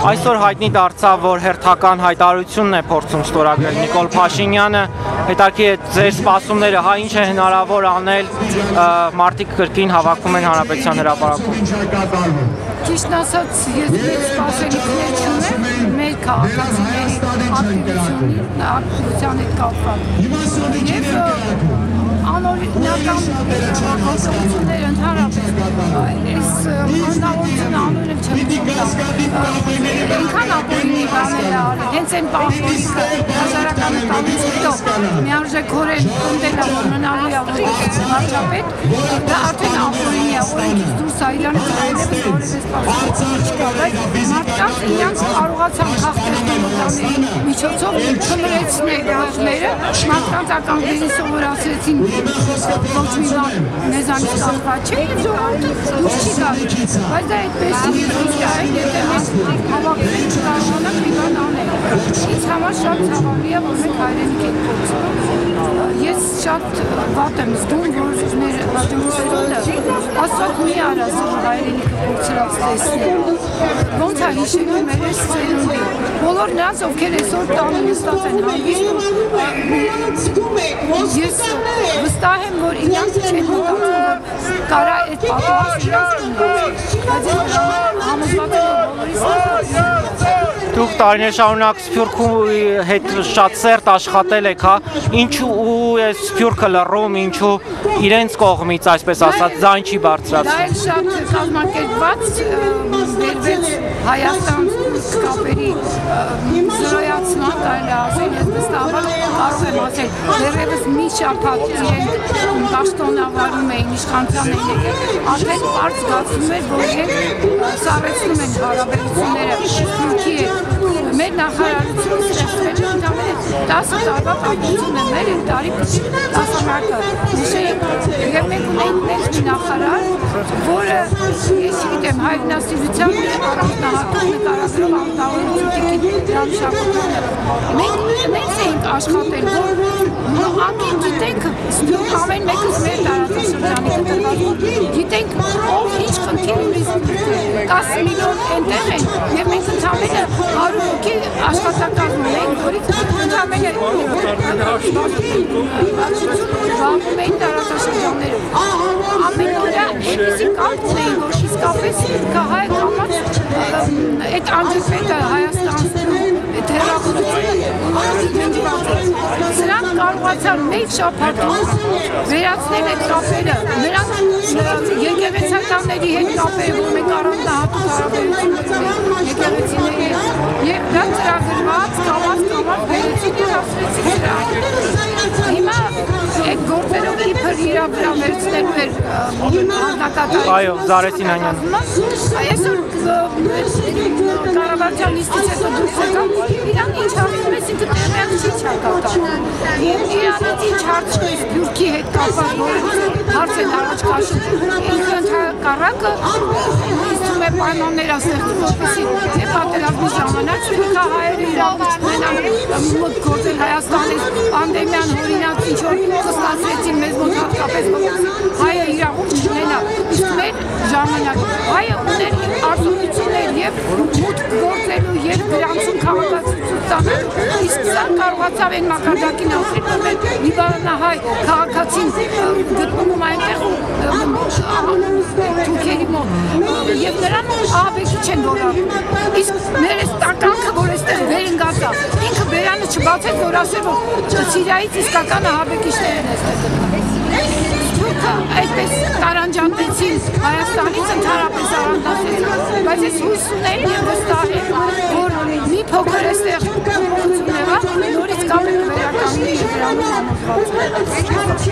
Այսօր հայտնի դարձավ, որ հերթական հայտարարությունն է փորձում ստորագրել Նիկոլ Փաշինյանը։ Հետարքի է ձեր սպասումները, հա ինչ է հնարավոր անել մարտիկ կրկին հավաքում են հանրապետության հրապարակում։ Ճիշտ ասած, ես մեծ սպասելիքներ չունեմ մեր քաղաքացիների ակտիվությունի, ակտիվության հետ կապված։ Եվ անօրինական գործողություններ ընդհանրապես այս անձնավորությունը անունը չեմ Այնքան ապօրինի բաներ արել, հենց այն պահորիկը հազարականը տանից հետո միարժեքորեն ընդել է որ մնալու է վարչապետ, դա արդեն օրենքից դուրս է, իրանից այլևս որևէ սպասություն չկա, բայց մարդկանց իրանց կարողացան խախտել դեմոկրատների միջոցով չմրեցնել ռազմերը, մարդկանց ակամբերին սովորացրեցին ոչ մի բան մեզանից կախված չէ, եւ ժողովուրդը դուրս չի գալի, բայց դա այդպես չի, եթե մենք հավաքվենք կարողանանք մի բան անել։ Ինձ համար շատ ցավալի է, որ մենք հայրենիք ենք փոխում։ Ես շատ վատ եմ զգում, որ մեր հաջողությունները աստված մի արած հայրենիքը փոխած տեսնել։ Ոնց է հիշելու մեր այս ծերունդի։ Բոլոր նրանց, ովքեր այսօր տանը նստած են հանգիստ, ես վստահ եմ, որ իրանք չեն մտածում, որ կարա այդ պատահած իրանք տունը։ Բայց համոզված եմ, որ բոլորիս Դուք տարիներ շարունակ Սփյուռքում հետ շատ սերտ աշխատել եք, հա։ Ինչու է Սփյուռքը լռում, ինչու իրենց կողմից, այսպես ասած, ձայն չի բարձրացնում։ Դա շատ կազմակերպված վերվեց Հայաստան կապերի զրոյացման կարելի ասել, ես վստահաբար կարող եմ ասել, դեռևս մի շաբաթ իրենք պաշտոնավարում էին իշխանության են եկել, արդեն պարզ զգացում էր, որ իրենք սառեցնում են հարաբերությունները Թուրքի հետ մեր նախարարությունը ստեղծվել է ընդամենը 10 տարվա պատմություն է մեր այդ տարի տասամյակը նշենք եւ մենք ունենք մեծ մի նախարար որը ես գիտեմ հայտնասիրության մի առանձնահատուկ նկարագրող արտահայտություն տիկին Ռամշակոյանը մենք մեծ ենք աշխատել որ անկին գիտենք ամեն մեկս մեր տարածաշրջանի կտրված գիտենք ով ինչ խնդիր ունի 10 միլիոն այնտեղ են եւ մենք ընդամենը 100 հոգի աշխատակազմ ունենք որից ընդամենը զբաղվում էին տարածաշրջաններում ամեն օրը այնպեսի կապ ունեին որ իսկապես կահայ կամած այդ անջրպետը կարողացան մեկ շաբաթում վերացնել այդ կապերը նրանք եկեղեցականների հետ կապերը որ մենք առանձնահատուկ հարաբերություն եկեղեցիների եւ դա ծրագրված կամած կամած վերեցին եւ ասեցին դրա հիմա այդ գործերով իբր իրա վրա վերցնելու էր հանրակատարը այո Զարեսին Անյանը այսօր կառավարության նիստից հետո դուրս եկա իրանից ինչ հարցում ես բյուրքի հետ կապված որ հարց են առաջ քաշում ինքը ընդհակառակը իստում է պայմաններ աստեղծում որպեսի եւ պատերազմի ժամանակ սփյուռքահայերը իրավունք ունենան մոտ գործել Հայաստանից պանդեմիան օրինակ ինչ որ խստացրեցին մեզ մոտ հատկապես հայը իրավունք չունենա իսկ մեր ժամանակ հայը ուներ արտոնություններ եւ մուտք գործելու եւ դրանցում քաղաքացիություն տանելու իսկ սա կարողացավ այն մակարդակին ասել որ մեր լիբանանահայ քաղաքացին գտնվում այնտեղ թուրքերի մոտ եւ նրան ահաբեկի չեն որակում իսկ մեր այս տականքը որ այստեղ վեր ընկած է ինքը բերանը չբացեց որ ասել որ Սիրիայից իսկական ահաբեկիչներ են այստեղ այդպես տարանջատեցին Հայաստանից ընդհանրապես առանձնացրեցին, բայց ես հույս ունեմ եւ վստահ եմ, որ մի փոքր այստեղ փոփոխություն եղավ, նորից կապը վերականգնի եւ դրանով համոզված